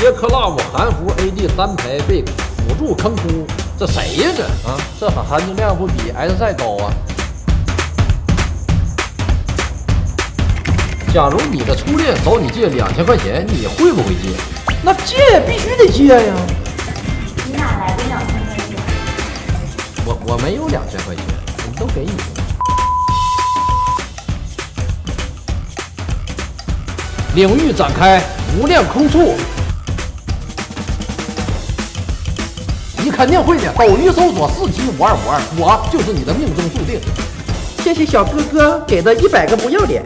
杰克拉姆韩服 AD 三排被辅助坑哭，这谁呀这啊？这含含金量不比 S 赛高啊？假如你的初恋找你借两千块钱，你会不会借？那借必须得借呀。你哪来的两千块钱？我我没有两千块钱，我都给你了。领域展开，无量空处。你肯定会的，抖音搜索四七五二五二，我就是你的命中注定。谢谢小哥哥给的一百个不要脸。